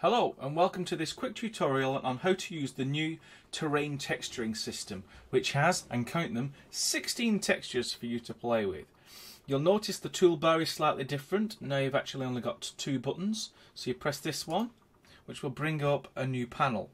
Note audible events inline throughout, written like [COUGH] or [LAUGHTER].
Hello and welcome to this quick tutorial on how to use the new terrain texturing system which has, and count them, 16 textures for you to play with. You'll notice the toolbar is slightly different. Now you've actually only got two buttons. So you press this one which will bring up a new panel.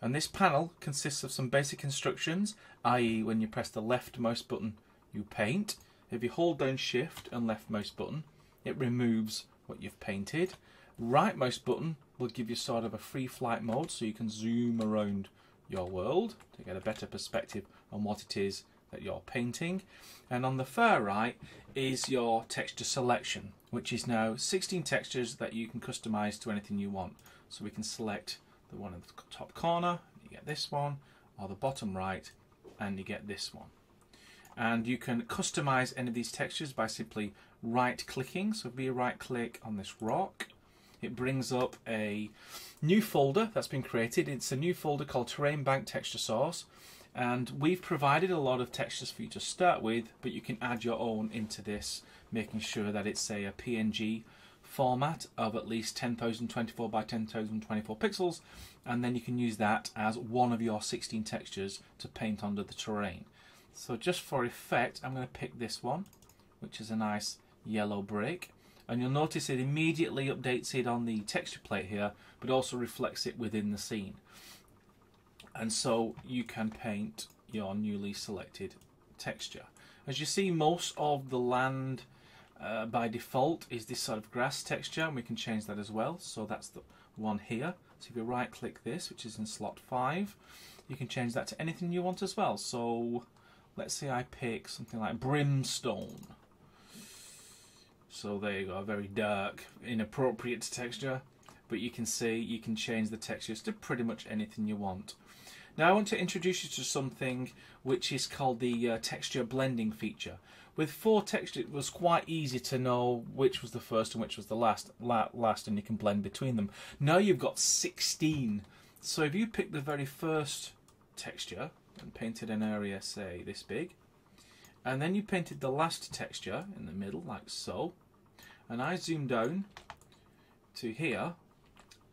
And this panel consists of some basic instructions, i.e. when you press the left mouse button you paint. If you hold down shift and left mouse button it removes what you've painted. Right mouse button will give you sort of a free flight mode so you can zoom around your world to get a better perspective on what it is that you're painting. And on the far right is your texture selection, which is now 16 textures that you can customize to anything you want. So we can select the one in the top corner, you get this one, or the bottom right, and you get this one. And you can customize any of these textures by simply right clicking. So if we right click on this rock, it brings up a new folder that's been created. It's a new folder called Terrain Bank Texture Source and we've provided a lot of textures for you to start with but you can add your own into this making sure that it's say a PNG format of at least 10,024 by 10,024 pixels and then you can use that as one of your 16 textures to paint under the terrain. So just for effect I'm going to pick this one which is a nice yellow brick and you'll notice it immediately updates it on the texture plate here but also reflects it within the scene. And so you can paint your newly selected texture. As you see most of the land uh, by default is this sort of grass texture and we can change that as well. So that's the one here. So if you right click this which is in slot 5 you can change that to anything you want as well. So let's say I pick something like brimstone so there you go, a very dark, inappropriate texture. But you can see you can change the textures to pretty much anything you want. Now I want to introduce you to something which is called the uh, texture blending feature. With four textures it was quite easy to know which was the first and which was the last, la last and you can blend between them. Now you've got 16. So if you pick the very first texture and painted an area say this big and then you painted the last texture in the middle like so and I zoom down to here,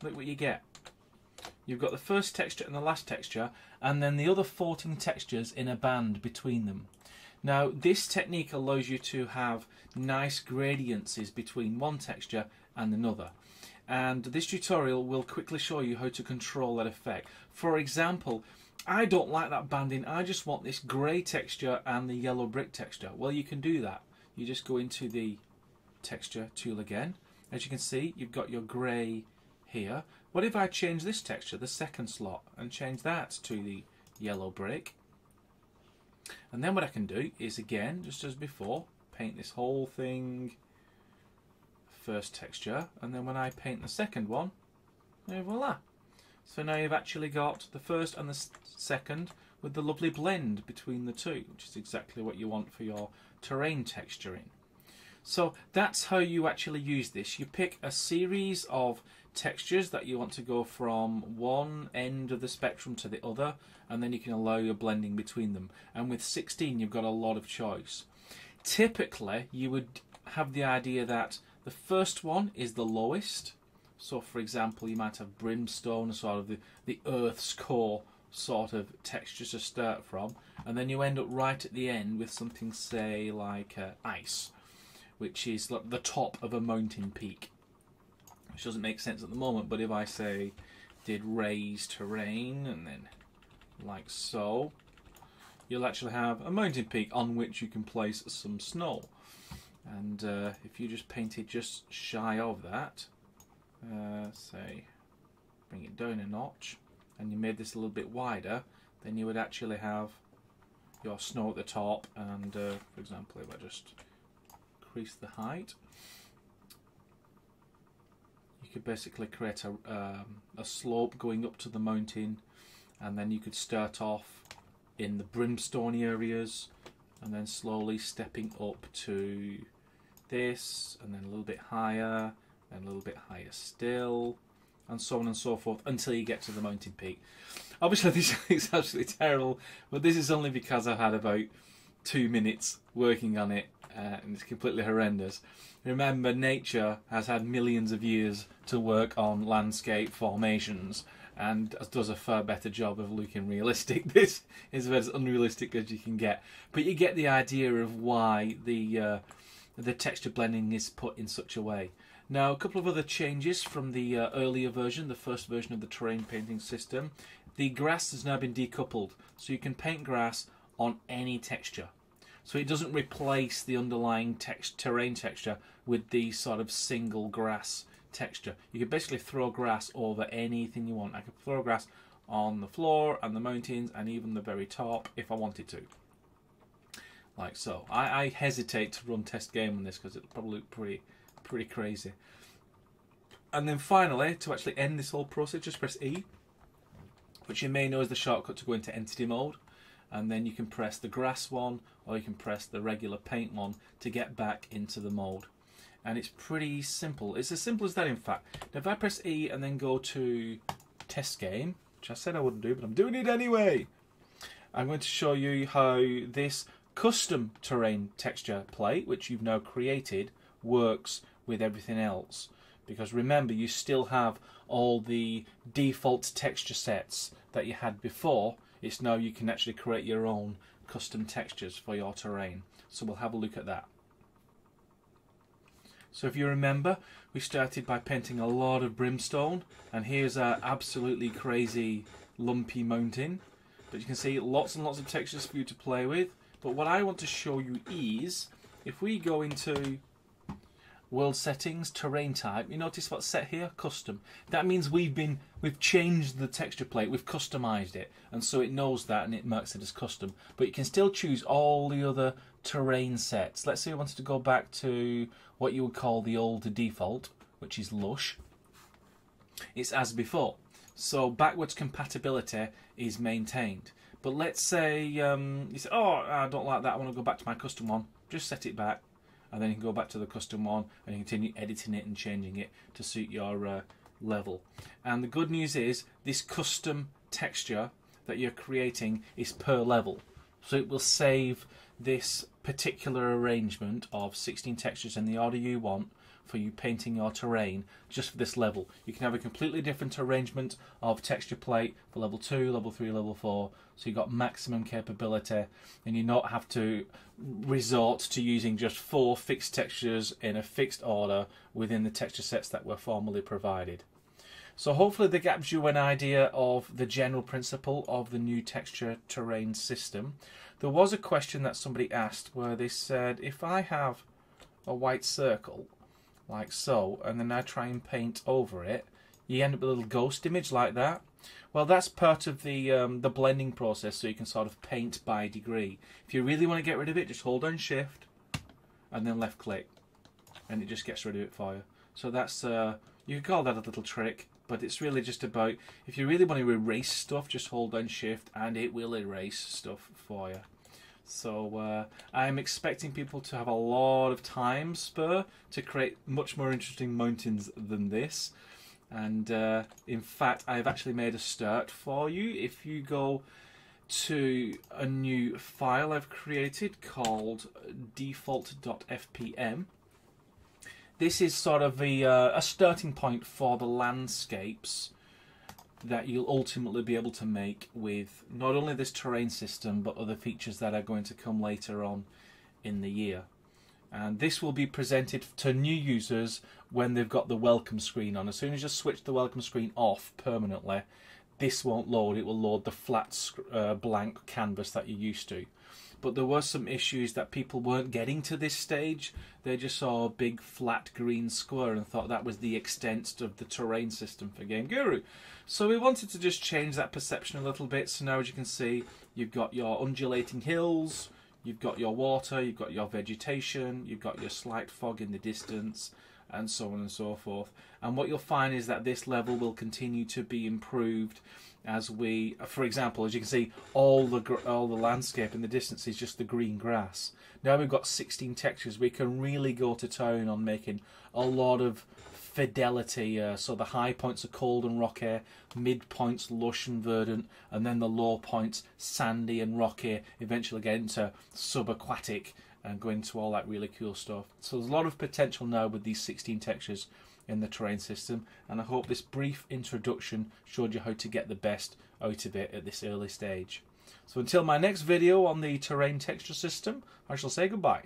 look what you get. You've got the first texture and the last texture, and then the other 14 textures in a band between them. Now, this technique allows you to have nice gradiences between one texture and another. And this tutorial will quickly show you how to control that effect. For example, I don't like that banding, I just want this grey texture and the yellow brick texture. Well, you can do that. You just go into the texture tool again. As you can see, you've got your grey here. What if I change this texture, the second slot, and change that to the yellow brick? And then what I can do is again, just as before, paint this whole thing first texture, and then when I paint the second one, eh, voila. So now you've actually got the first and the second with the lovely blend between the two, which is exactly what you want for your terrain texturing. So that's how you actually use this. You pick a series of textures that you want to go from one end of the spectrum to the other and then you can allow your blending between them. And with 16 you've got a lot of choice. Typically you would have the idea that the first one is the lowest. So for example you might have brimstone, sort of the, the earth's core sort of texture to start from and then you end up right at the end with something say like uh, ice which is like the top of a mountain peak. Which doesn't make sense at the moment, but if I say did raise terrain and then like so, you'll actually have a mountain peak on which you can place some snow. And uh, if you just painted just shy of that, uh, say bring it down a notch, and you made this a little bit wider, then you would actually have your snow at the top and uh, for example if I just increase the height. You could basically create a, um, a slope going up to the mountain and then you could start off in the brimstone areas and then slowly stepping up to this and then a little bit higher and a little bit higher still and so on and so forth until you get to the mountain peak. Obviously [LAUGHS] this is absolutely terrible but this is only because I've had about two minutes working on it uh, and it's completely horrendous. Remember, nature has had millions of years to work on landscape formations and does a far better job of looking realistic. [LAUGHS] This is as unrealistic as you can get, but you get the idea of why the uh, the texture blending is put in such a way. Now, a couple of other changes from the uh, earlier version, the first version of the terrain painting system. The grass has now been decoupled, so you can paint grass on any texture. So it doesn't replace the underlying text, terrain texture with the sort of single grass texture. You can basically throw grass over anything you want. I could throw grass on the floor and the mountains and even the very top if I wanted to. Like so. I, I hesitate to run test game on this because it'll probably look pretty, pretty crazy. And then finally, to actually end this whole process, just press E, which you may know is the shortcut to go into entity mode. And then you can press the grass one or you can press the regular paint one to get back into the mold and it's pretty simple. It's as simple as that, in fact. Now, if I press E and then go to test game, which I said I wouldn't do, but I'm doing it anyway, I'm going to show you how this custom terrain texture plate, which you've now created, works with everything else. Because remember, you still have all the default texture sets that you had before. It's now you can actually create your own custom textures for your terrain. So we'll have a look at that. So if you remember, we started by painting a lot of brimstone, and here's our absolutely crazy lumpy mountain. But you can see lots and lots of textures for you to play with. But what I want to show you is, if we go into world settings, terrain type, you notice what's set here? Custom. That means we've been we've changed the texture plate, we've customized it, and so it knows that and it marks it as custom. But you can still choose all the other terrain sets. Let's say we wanted to go back to what you would call the old default, which is lush. It's as before. So backwards compatibility is maintained. But let's say um, you say, oh, I don't like that, I want to go back to my custom one. Just set it back, and then you can go back to the custom one and continue editing it and changing it to suit your uh, level. And the good news is, this custom texture that you're creating is per level. So it will save this particular arrangement of 16 textures in the order you want for you painting your terrain just for this level. You can have a completely different arrangement of texture plate for level 2, level 3, level 4, so you've got maximum capability and you not have to resort to using just four fixed textures in a fixed order within the texture sets that were formerly provided. So hopefully that gives you an idea of the general principle of the new texture terrain system. There was a question that somebody asked where they said, if I have a white circle, like so, and then I try and paint over it, you end up with a little ghost image like that. Well, that's part of the um, the blending process, so you can sort of paint by degree. If you really want to get rid of it, just hold down Shift and then left click, and it just gets rid of it for you. So that's uh, you can call that a little trick but it's really just about if you really want to erase stuff, just hold down Shift and it will erase stuff for you. So uh, I'm expecting people to have a lot of time spur to create much more interesting mountains than this. And uh, in fact, I've actually made a start for you. If you go to a new file I've created called default.fpm, this is sort of a, uh, a starting point for the landscapes that you'll ultimately be able to make with not only this terrain system but other features that are going to come later on in the year. And this will be presented to new users when they've got the welcome screen on. As soon as you switch the welcome screen off permanently, this won't load. It will load the flat uh, blank canvas that you're used to but there were some issues that people weren't getting to this stage. They just saw a big flat green square and thought that was the extent of the terrain system for GameGuru. So we wanted to just change that perception a little bit. So now as you can see, you've got your undulating hills, you've got your water, you've got your vegetation, you've got your slight fog in the distance, and so on and so forth. And what you'll find is that this level will continue to be improved as we, for example, as you can see, all the all the landscape in the distance is just the green grass. Now we've got 16 textures. We can really go to town on making a lot of fidelity. Uh, so the high points are cold and rocky, mid points lush and verdant, and then the low points sandy and rocky. Eventually get into subaquatic and go into all that really cool stuff. So there's a lot of potential now with these 16 textures in the terrain system and I hope this brief introduction showed you how to get the best out of it at this early stage. So until my next video on the terrain texture system, I shall say goodbye.